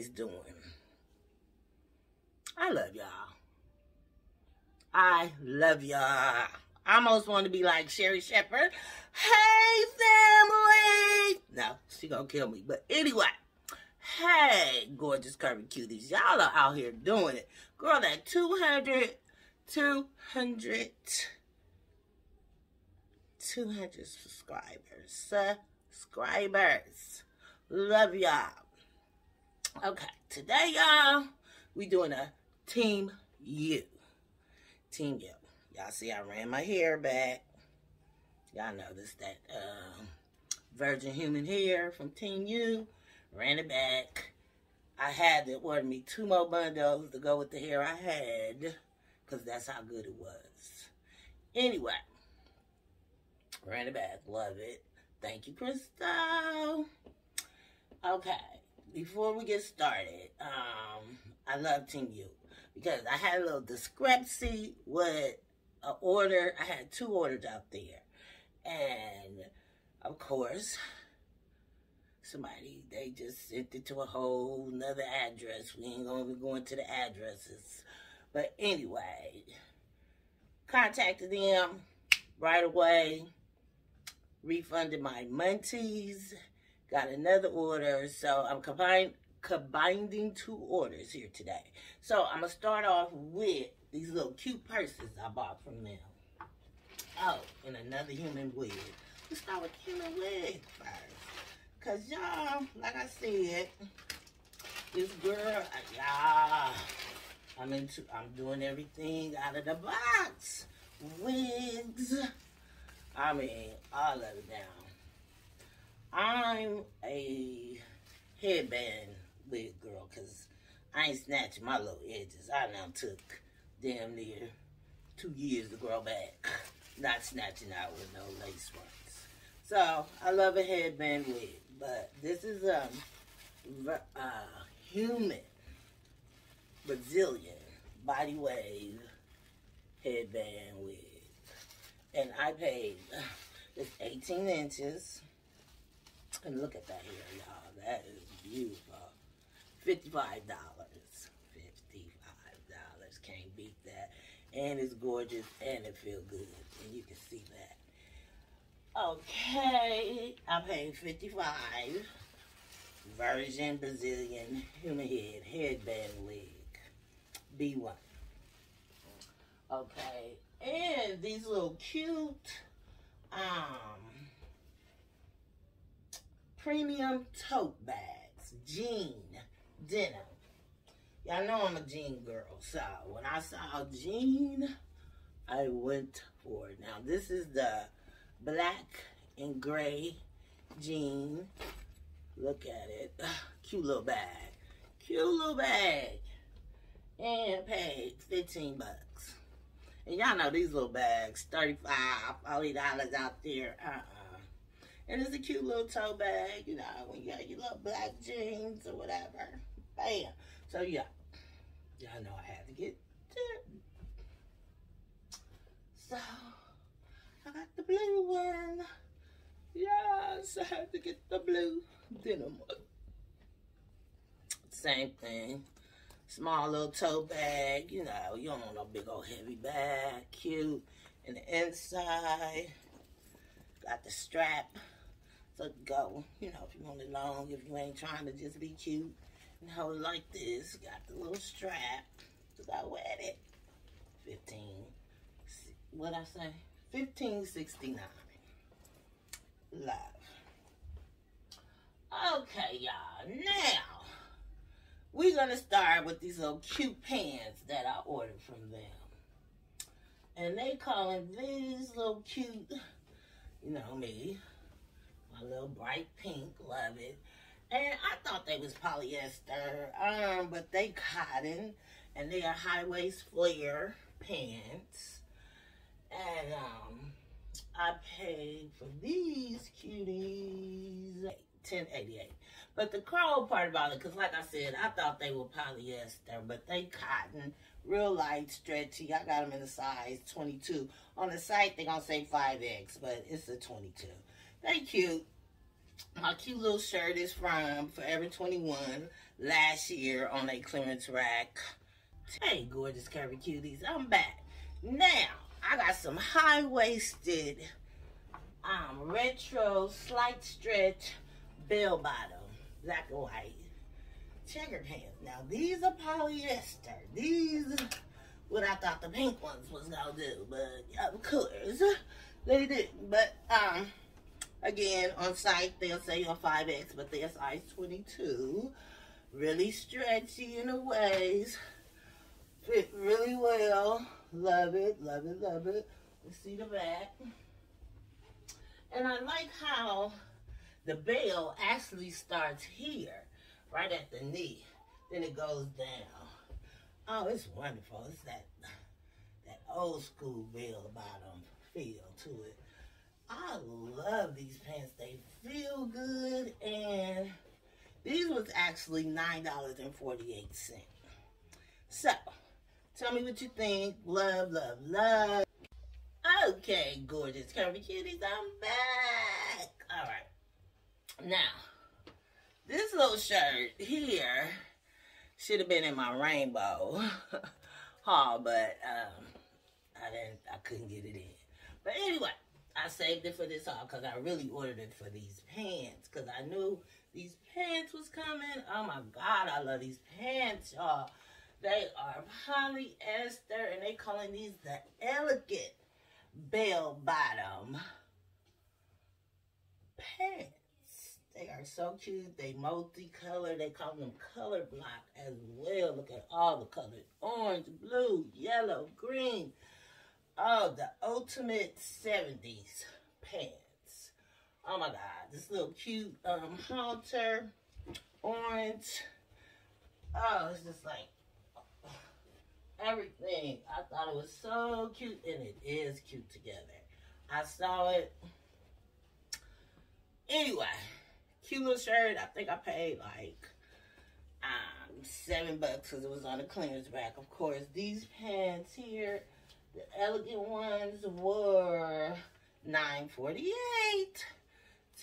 guys doing? I love y'all. I love y'all. I almost want to be like Sherri Shepherd. Hey, family. No, she gonna kill me. But anyway. Hey, gorgeous curvy cuties. Y'all are out here doing it. Girl, that 200, 200, 200 subscribers. Subscribers. Love y'all. Okay, today, y'all, we doing a Team U. Temu. Y'all see I ran my hair back. Y'all noticed that um, virgin human hair from Temu. Ran it back. I had to order me two more bundles to go with the hair I had. Because that's how good it was. Anyway. Ran it back. Love it. Thank you, Crystal. Okay. Before we get started, um, I love Temu because I had a little discrepancy with an order. I had two orders out there. And, of course, somebody, they just sent it to a whole nother address. We ain't going to be going to the addresses. But anyway, contacted them right away, refunded my munties, got another order. So I'm combining combining two orders here today. So I'm going to start off with these little cute purses I bought from them. Oh, and another human wig. Let's start with human wig first. Cause y'all, like I said, this girl, y'all, I'm into, I'm doing everything out of the box. Wigs, I mean, all of it down. I'm a headband wig girl, cause I ain't snatching my little edges. I now took damn near two years to grow back. Not snatching out with no lace ones. So, I love a headband wig. But this is um uh, human Brazilian body wave headband wig. And I paid it's 18 inches. And look at that hair, y'all. That is beautiful. $55. $55. Can't beat that. And it's gorgeous and it feels good. And you can see that. Okay, I paid 55 Virgin Brazilian human head headband wig. B1. Okay, and these little cute um premium tote bags, jean, denim. Y'all know I'm a jean girl, so when I saw jean, I went for it. Now this is the black and gray jean. Look at it. Ugh, cute little bag. Cute little bag. And paid 15 bucks. And y'all know these little bags, 35 $40 out there. Uh-uh. And it's a cute little tote bag, you know, when you got your little black jeans or whatever. Bam. So, yeah. Y'all know I had to get it. So, I got the blue one. Yes, I had to get the blue denim one. Same thing. Small little tote bag. You know, you don't want no big old heavy bag. Cute. And the inside, got the strap. So go, you know, if you want it long, if you ain't trying to just be cute and hold it like this, got the little strap to go with it. 15, what I say? 1569. Love. Okay, y'all. Now, we're going to start with these little cute pants that I ordered from them. And they calling these little cute, you know me, my little bright pink, love it. And I thought they was polyester, um, but they cotton, and they are high waist flare pants. And um, I paid for these cuties ten eighty eight. But the cold part about it, because like I said, I thought they were polyester, but they cotton, real light, stretchy. I got them in a size 22. On the site, they're going to say 5X, but it's a 22. They cute. My cute little shirt is from Forever 21 last year on a clearance rack. Hey, gorgeous curvy cuties, I'm back. Now, I got some high-waisted um, retro slight stretch bell bottom, black and white checkered pants. Now, these are polyester. These what I thought the pink ones was gonna do, but of course they didn't. But um, again, on site they'll say you're 5X, but they're size 22. Really stretchy in the waist. Fit really well. Love it, love it, love it. Let's see the back. And I like how the bell actually starts here, right at the knee. Then it goes down. Oh, it's wonderful. It's that that old school bell bottom feel to it. Love these pants. They feel good and these was actually $9.48. So, tell me what you think. Love, love, love. Okay, gorgeous curvy cuties, I'm back. All right. Now, this little shirt here should have been in my rainbow haul, but um, I didn't. I couldn't get it in. But anyway, I saved it for this haul because I really ordered it for these pants because I knew these pants was coming. Oh my God, I love these pants, y'all. They are polyester and they calling these the elegant bell bottom pants. They are so cute. They multicolor. They call them color block as well. Look at all the colors. Orange, blue, yellow, green. Oh, the ultimate 70s pants. Oh my God. This little cute um, halter. Orange. Oh, it's just like everything. I thought it was so cute. And it is cute together. I saw it. Anyway cute little shirt. I think I paid like um, seven bucks because it was on the clearance rack. Of course, these pants here, the elegant ones, were nine forty eight.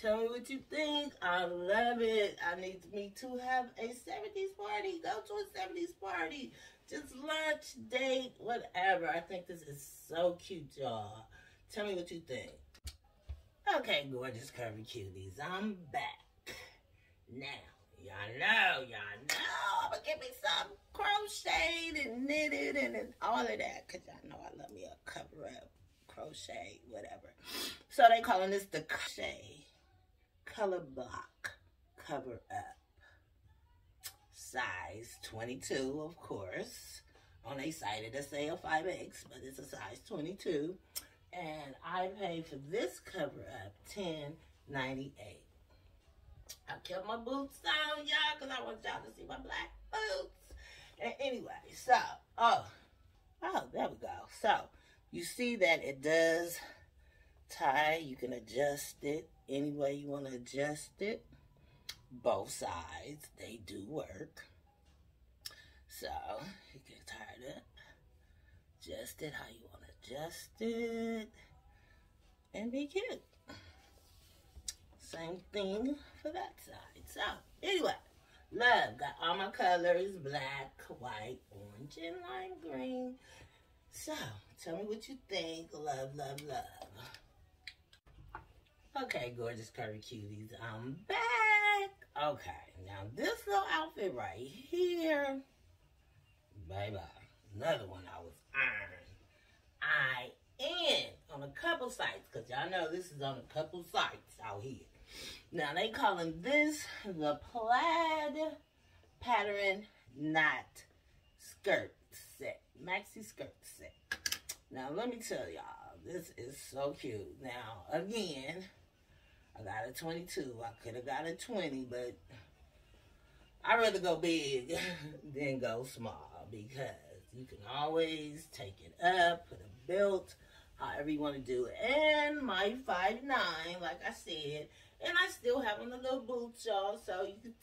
Tell me what you think. I love it. I need me to have a 70s party. Go to a 70s party. Just lunch, date, whatever. I think this is so cute, y'all. Tell me what you think. Okay, gorgeous curvy cuties. I'm back. Now, y'all know, y'all know, but give me some crocheted and knitted and, all of that, because y'all know I love me a cover up, crochet, whatever. So they calling this the crochet color block cover up. Size 22, of course. On a site it does say a 5X, but it's a size 22. And I paid for this cover up 10.98. I kept my boots on, y'all, because I want y'all to see my black boots. And anyway, so, oh, oh, there we go. So, you see that it does tie. You can adjust it any way you want to adjust it. Both sides, they do work. So, you can tie it up. Adjust it how you want to adjust it. And be cute. Same thing for that side. So, anyway, love. Got all my colors, black, white, orange, and lime green. So, tell me what you think. Love, love, love. Okay, gorgeous curvy cuties, I'm back. Okay, now this little outfit right here, baby, another one I was ironing. I am on a couple sites, because y'all know this is on a couple sites out here. Now they calling this the plaid pattern knot skirt set, maxi skirt set. Now let me tell y'all, this is so cute. Now again, I got a 22. I could have got a 20, but I'd rather go big than go small because you can always take it up, put a belt, however you want to do it. And my five nine, like I said, and I still have on the little boots, y'all. So you can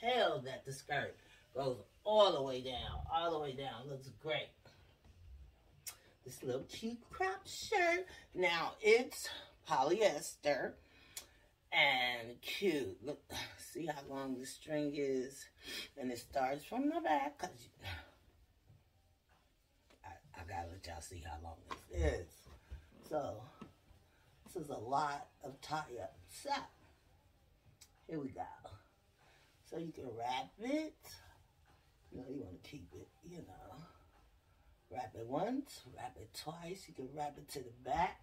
tell that the skirt goes all the way down. All the way down. Looks great. This little cute crop shirt. Now, it's polyester. and cute. Look, see how long the string is? And it starts from the back, because I, I gotta let y'all see how long this is. So, this is a lot of tie-up. So, here we go. So you can wrap it. You know, you want to keep it, you know. Wrap it once, wrap it twice. You can wrap it to the back.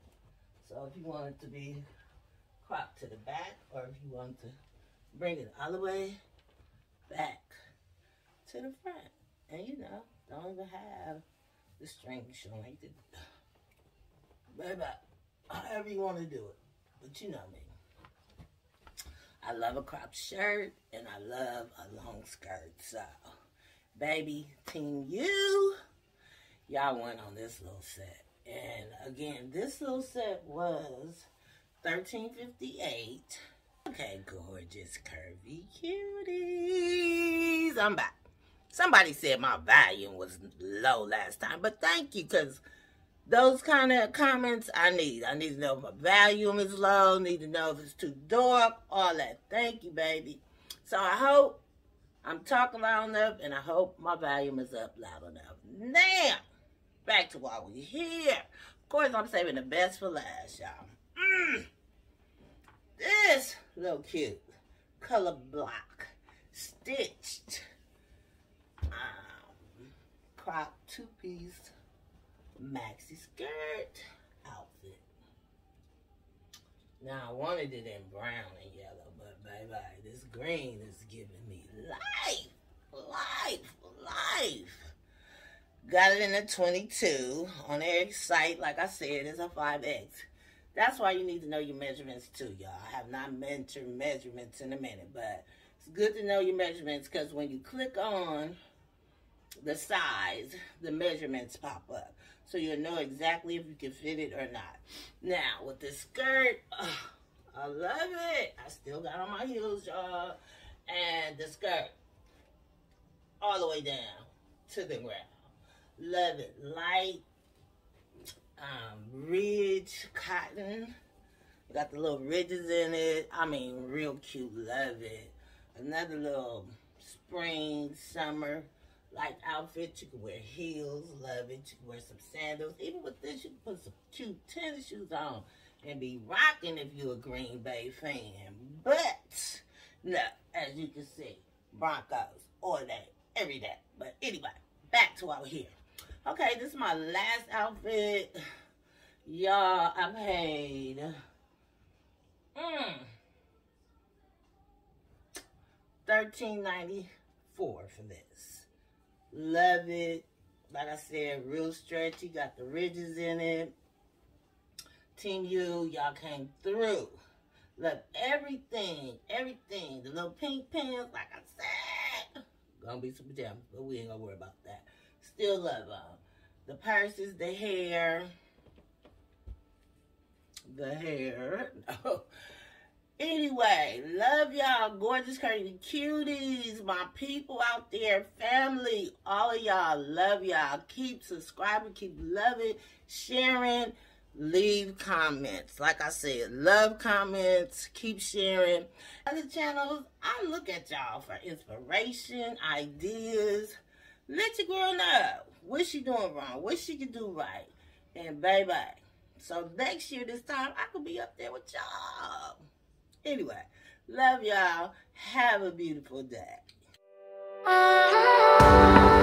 So if you want it to be cropped to the back, or if you want to bring it all the way back to the front. And you know, don't even have the string showing. You baby, however you want to do it. But you know me. I love a cropped shirt and I love a long skirt. So, baby, Temu, y'all went on this little set. And again, this little set was 1358. Okay, gorgeous, curvy cuties. I'm back. Somebody said my volume was low last time, but thank you, because those kind of comments I need. I need to know if my volume is low, need to know if it's too dark, all that. Thank you, baby. So I hope I'm talking loud enough, and I hope my volume is up loud enough. Now, back to why we're here. Of course, I'm saving the best for last, y'all. Mm. This little cute color block stitched um, crop two-piece maxi skirt outfit. Now, I wanted it in brown and yellow, but baby, this green is giving me life, life, life. Got it in a 22 on every site. Like I said, it's a 5X. That's why you need to know your measurements too, y'all. I have not mentioned measurements in a minute, but it's good to know your measurements because when you click on the size, the measurements pop up. So you'll know exactly if you can fit it or not. Now, with this skirt, I love it. I still got on my heels, y'all. And the skirt, all the way down to the ground. Love it. Light, um, ridge cotton. Got the little ridges in it. I mean, real cute. Love it. Another little spring, summer like outfit. You can wear heels. Love it. You can wear some sandals. Even with this, you can put some cute tennis shoes on and be rocking if you're a Green Bay fan. But, no, as you can see, Broncos all day, every day. But anyway, back to our here. Okay, this is my last outfit. Y'all, I paid. Mm, Thirteen ninety four for this. Love it. Like I said, real stretchy. Got the ridges in it. Temu, y'all came through. Love everything, everything. The little pink pants, like I said. Gonna be some pajamas, but we ain't gonna worry about that. Still love them. The purses, the hair. The hair. Anyway, love y'all, gorgeous, crazy cuties, my people out there, family, all of y'all, love y'all. Keep subscribing, keep loving, sharing, leave comments. Like I said, love comments, keep sharing. Other channels, I look at y'all for inspiration, ideas. Let your girl know what she doing wrong, what she can do right, and bye. So next year, this time, I could be up there with y'all. Anyway, love y'all. Have a beautiful day. Uh-huh.